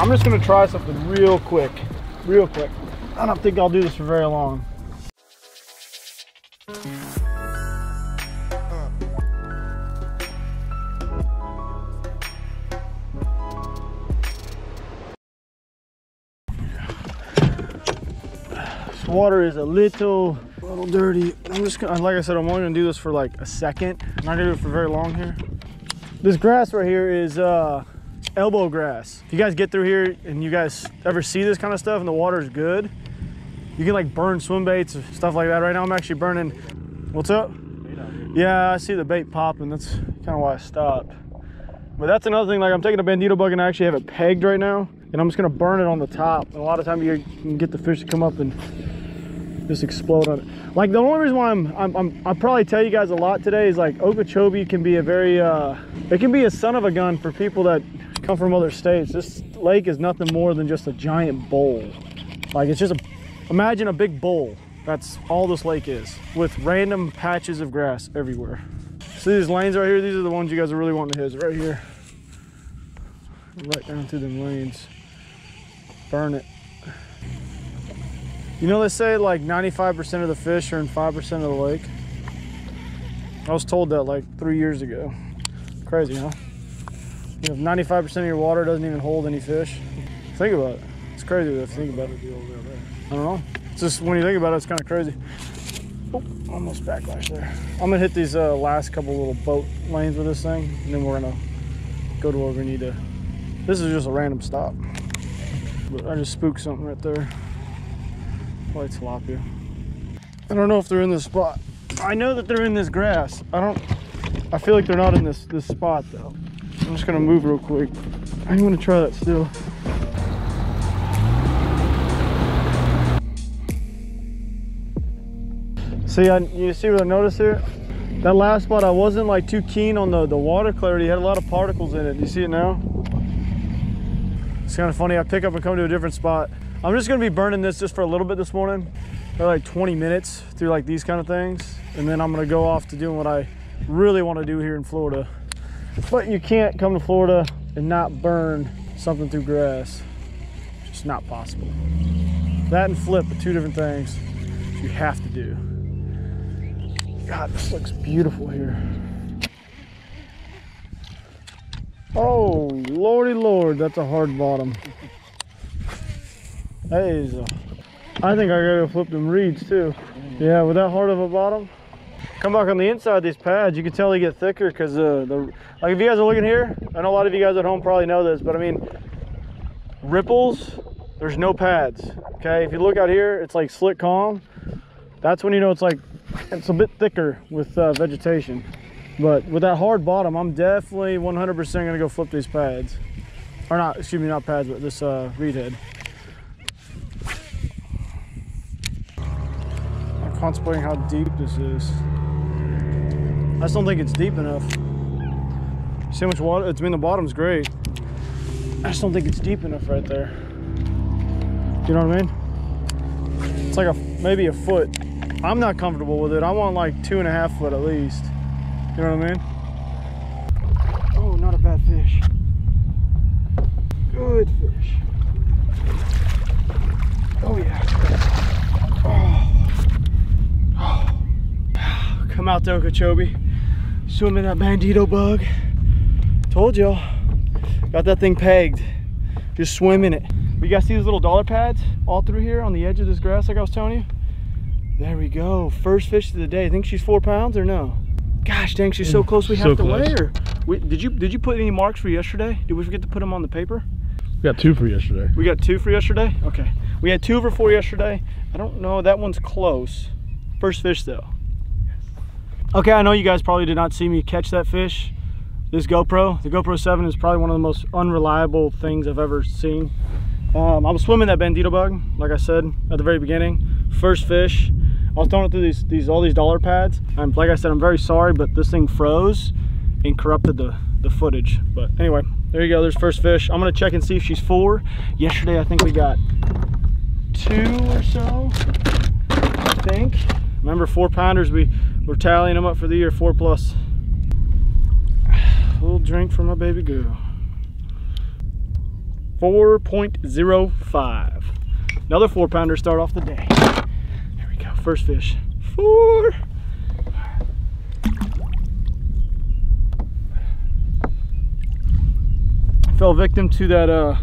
I'm just gonna try something real quick, real quick. I don't think I'll do this for very long. This water is a little, little dirty. I'm just gonna, like I said, I'm only gonna do this for like a second. I'm not gonna do it for very long here. This grass right here is uh, elbow grass. If you guys get through here and you guys ever see this kind of stuff and the water is good, you can like burn swim baits or stuff like that. Right now I'm actually burning, what's up? Yeah, I see the bait popping. That's kind of why I stopped. But that's another thing, like I'm taking a bandito bug and I actually have it pegged right now. And I'm just gonna burn it on the top. And a lot of times you can get the fish to come up and just explode on it. Like the only reason why I'm, I'm, I'm I'll probably tell you guys a lot today is like Okeechobee can be a very, uh, it can be a son of a gun for people that from other states. This lake is nothing more than just a giant bowl. Like it's just a, imagine a big bowl. That's all this lake is with random patches of grass everywhere. See these lanes right here? These are the ones you guys are really wanting to hit right here. Right down through them lanes. Burn it. You know they say like 95% of the fish are in 5% of the lake? I was told that like three years ago. Crazy, huh? You know, 95% of your water doesn't even hold any fish. Think about it. It's crazy you think about it. I don't know. It's just when you think about it, it's kind of crazy. Oh, almost backlash there. I'm gonna hit these uh, last couple little boat lanes with this thing, and then we're gonna go to where we need to. This is just a random stop. But I just spooked something right there. White tilapia. I don't know if they're in this spot. I know that they're in this grass. I don't, I feel like they're not in this, this spot though. I'm just gonna move real quick. I'm gonna try that still. See, I, you see what I noticed here? That last spot, I wasn't like too keen on the, the water clarity. It had a lot of particles in it. Do you see it now? It's kind of funny. I pick up and come to a different spot. I'm just gonna be burning this just for a little bit this morning. Like 20 minutes through like these kind of things. And then I'm gonna go off to doing what I really wanna do here in Florida. But you can't come to Florida and not burn something through grass. It's just not possible. That and flip are two different things you have to do. God, this looks beautiful here. Oh, lordy lord, that's a hard bottom. That is a, I think I gotta flip them reeds too. Yeah, with that hard of a bottom. Come back on the inside these pads, you can tell they get thicker because uh, the, like if you guys are looking here, I know a lot of you guys at home probably know this, but I mean, ripples, there's no pads, okay? If you look out here, it's like slick calm. That's when you know it's like, it's a bit thicker with uh, vegetation. But with that hard bottom, I'm definitely 100% gonna go flip these pads. Or not, excuse me, not pads, but this uh, reed head. Contemplating how deep this is. I just don't think it's deep enough. See how much water, it's I mean the bottom's great. I just don't think it's deep enough right there. You know what I mean? It's like a maybe a foot. I'm not comfortable with it. I want like two and a half foot at least. You know what I mean? Oh, not a bad fish. Good fish. Oh yeah. Oh. Come out to Okeechobee. Swimming that bandito bug. Told y'all. Got that thing pegged. Just swimming it. But you guys see these little dollar pads all through here on the edge of this grass like I was telling you? There we go. First fish of the day. I think she's four pounds or no? Gosh dang, she's so mm, close we So have to close. weigh her. Wait, did you did you put any marks for yesterday? Did we forget to put them on the paper? We got two for yesterday. We got two for yesterday? Okay. We had two over four yesterday. I don't know, that one's close. First fish though. Okay, I know you guys probably did not see me catch that fish. This GoPro, the GoPro 7 is probably one of the most unreliable things I've ever seen. Um, I was swimming that bandito bug, like I said at the very beginning. First fish. I was throwing it through these, these all these dollar pads. And like I said, I'm very sorry, but this thing froze and corrupted the, the footage. But anyway, there you go, there's first fish. I'm gonna check and see if she's four. Yesterday, I think we got two or so, I think. Remember four pounders, we were tallying them up for the year, four plus. A little drink for my baby girl. 4.05. Another four pounder start off the day. There we go, first fish. Four. Fell victim to that uh,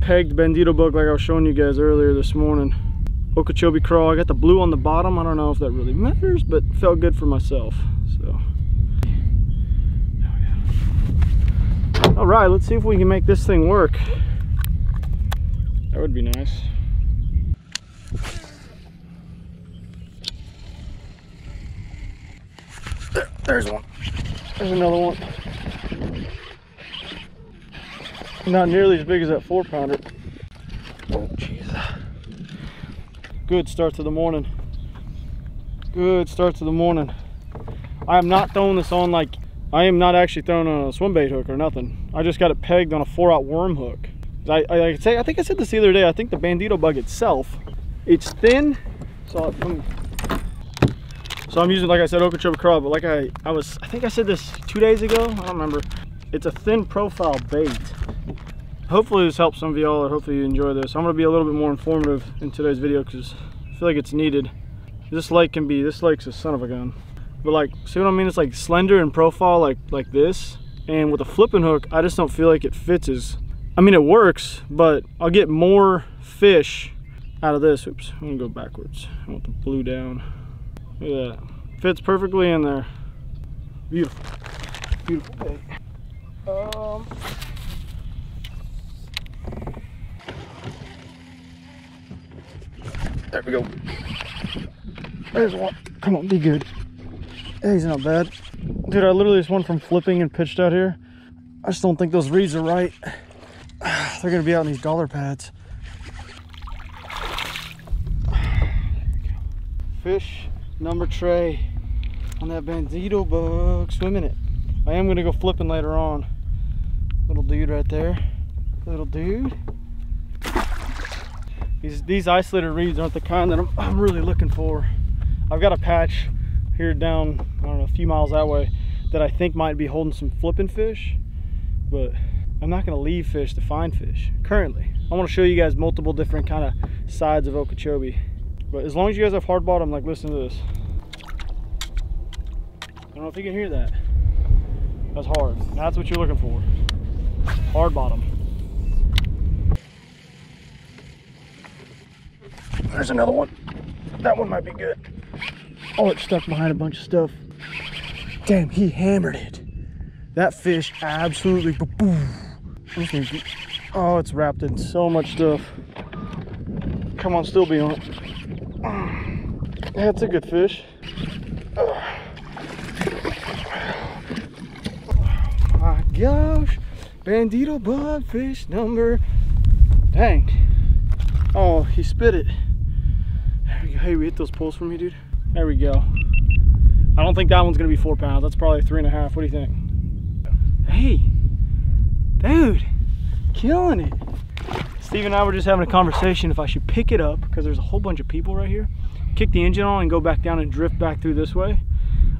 pegged bandito bug like I was showing you guys earlier this morning. Okeechobee crawl. I got the blue on the bottom. I don't know if that really matters, but felt good for myself. So, all right, let's see if we can make this thing work. That would be nice. There, there's one. There's another one. Not nearly as big as that four pounder. Oh. Good start to the morning. Good start to the morning. I am not throwing this on like, I am not actually throwing on a swim bait hook or nothing. I just got it pegged on a four out worm hook. I, I, I say, I think I said this the other day, I think the bandito bug itself, it's thin. So, so I'm using, like I said, Okeechobee crawl, but like I, I was, I think I said this two days ago, I don't remember. It's a thin profile bait. Hopefully this helps some of y'all or hopefully you enjoy this. I'm gonna be a little bit more informative in today's video because I feel like it's needed. This lake can be, this lake's a son of a gun. But like, see what I mean? It's like slender in profile like, like this. And with a flipping hook, I just don't feel like it fits as, I mean it works, but I'll get more fish out of this. Oops, I'm gonna go backwards. I want the blue down. Look at that. Fits perfectly in there. Beautiful, beautiful bait. Um, there we go. There's one. Come on, be good. He's not bad. Dude, I literally just went from flipping and pitched out here. I just don't think those reeds are right. They're gonna be out in these dollar pads. Fish number tray on that bandito bug, swimming it. I am gonna go flipping later on. Little dude right there. Little dude. These these isolated reeds aren't the kind that I'm, I'm really looking for. I've got a patch here down, I don't know, a few miles that way that I think might be holding some flipping fish, but I'm not gonna leave fish to find fish currently. I wanna show you guys multiple different kind of sides of Okeechobee. But as long as you guys have hard bottom, like listen to this. I don't know if you can hear that. That's hard. That's what you're looking for. Hard bottom. There's another one. That one might be good. Oh, it's stuck behind a bunch of stuff. Damn, he hammered it. That fish absolutely. Oh, it's wrapped in so much stuff. Come on, still be on it. That's a good fish. Oh my gosh. Bandito bug fish number. Dang. Oh, he spit it. Hey, we hit those poles for me, dude. There we go. I don't think that one's gonna be four pounds. That's probably three and a half. What do you think? Hey, dude, killing it. Steve and I were just having a conversation if I should pick it up because there's a whole bunch of people right here, kick the engine on and go back down and drift back through this way.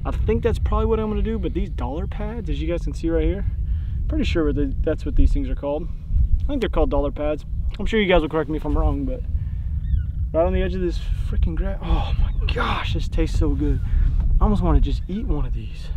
I think that's probably what I'm gonna do, but these dollar pads, as you guys can see right here, pretty sure that's what these things are called. I think they're called dollar pads. I'm sure you guys will correct me if I'm wrong, but right on the edge of this freaking grass. Oh my gosh, this tastes so good. I almost want to just eat one of these.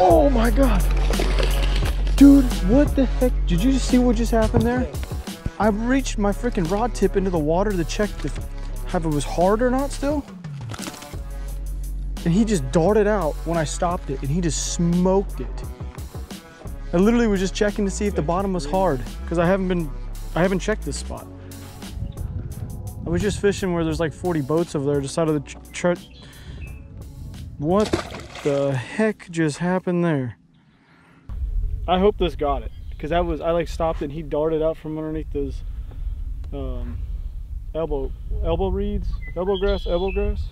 Oh my God. Dude, what the heck? Did you see what just happened there? I reached my freaking rod tip into the water to check if, if it was hard or not still. And he just darted out when I stopped it and he just smoked it. I literally was just checking to see if the bottom was hard because I haven't been, I haven't checked this spot. I was just fishing where there's like 40 boats over there just out of the chart. What the heck just happened there? I hope this got it because that was I like stopped and he darted out from underneath those um, elbow elbow reeds, elbow grass, elbow grass.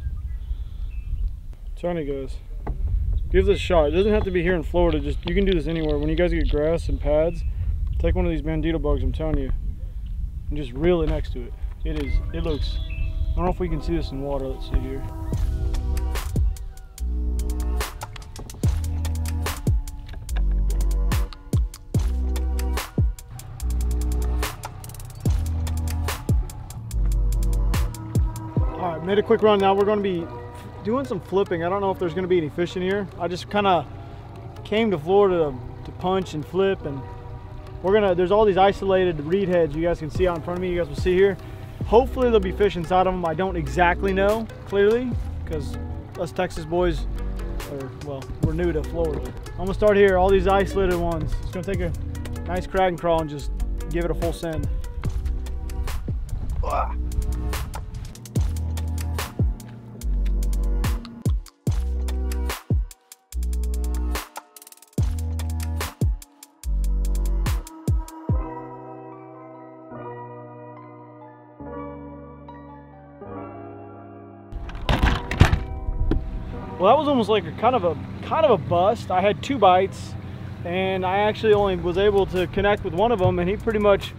Tony guys. Give this a shot. It doesn't have to be here in Florida. Just you can do this anywhere. When you guys get grass and pads, take one of these bandito bugs. I'm telling you, and just reel it next to it. It is. It looks. I don't know if we can see this in water. Let's see here. Made a quick run. Now we're going to be doing some flipping. I don't know if there's going to be any fish in here. I just kind of came to Florida to, to punch and flip, and we're gonna. There's all these isolated reed heads you guys can see out in front of me. You guys will see here. Hopefully there'll be fish inside of them. I don't exactly know clearly because us Texas boys, are well, we're new to Florida. I'm gonna start here. All these isolated ones. It's gonna take a nice crag and crawl and just give it a full send. Well, that was almost like a kind of a kind of a bust. I had two bites, and I actually only was able to connect with one of them, and he pretty much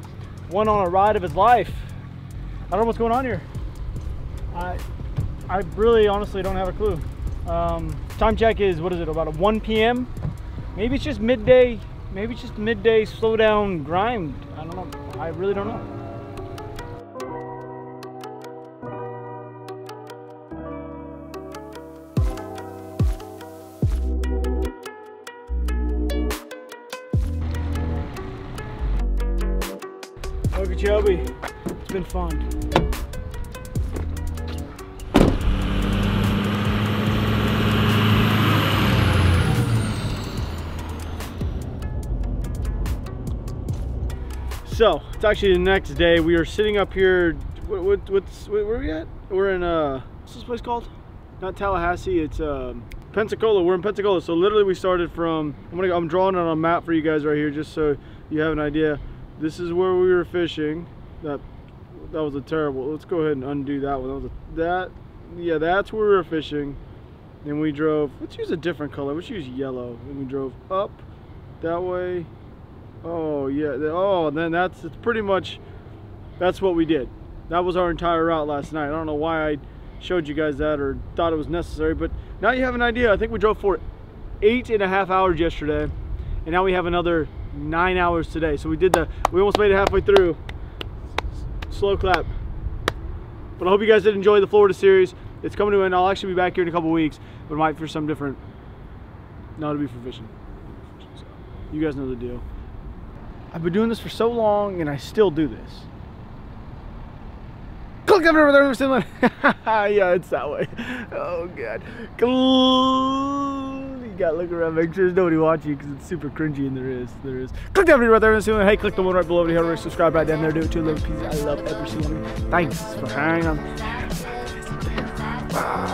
went on a ride of his life. I don't know what's going on here. I I really honestly don't have a clue. Um, time check is what is it about a 1 p.m. Maybe it's just midday. Maybe it's just midday slow down grind. I don't know. I really don't know. Okeechobee. It's been fun. So it's actually the next day. We are sitting up here. What, what, what's where are we at? We're in uh, what's this place called? Not Tallahassee. It's um, Pensacola. We're in Pensacola. So literally, we started from. I'm gonna. I'm drawing it on a map for you guys right here, just so you have an idea. This is where we were fishing. That that was a terrible. Let's go ahead and undo that one. That was a, that. Yeah, that's where we were fishing. Then we drove. Let's use a different color. Let's use yellow. and we drove up that way. Oh yeah. Oh, then that's it's pretty much. That's what we did. That was our entire route last night. I don't know why I showed you guys that or thought it was necessary, but now you have an idea. I think we drove for eight and a half hours yesterday, and now we have another nine hours today. So we did the. We almost made it halfway through. Slow clap. But I hope you guys did enjoy the Florida series. It's coming to an end. I'll actually be back here in a couple weeks, but might for some different. No, to be for fishing. So, you guys know the deal. I've been doing this for so long, and I still do this. Click over there, yeah, it's that way. Oh god. You gotta look around, make sure there's nobody watching because it's super cringy, and there is. There is. Click that video right there, Finland. Hey, click the one right below to hit subscribe right down there. Do it too, little piece. I love every single one. Thanks for hanging on. from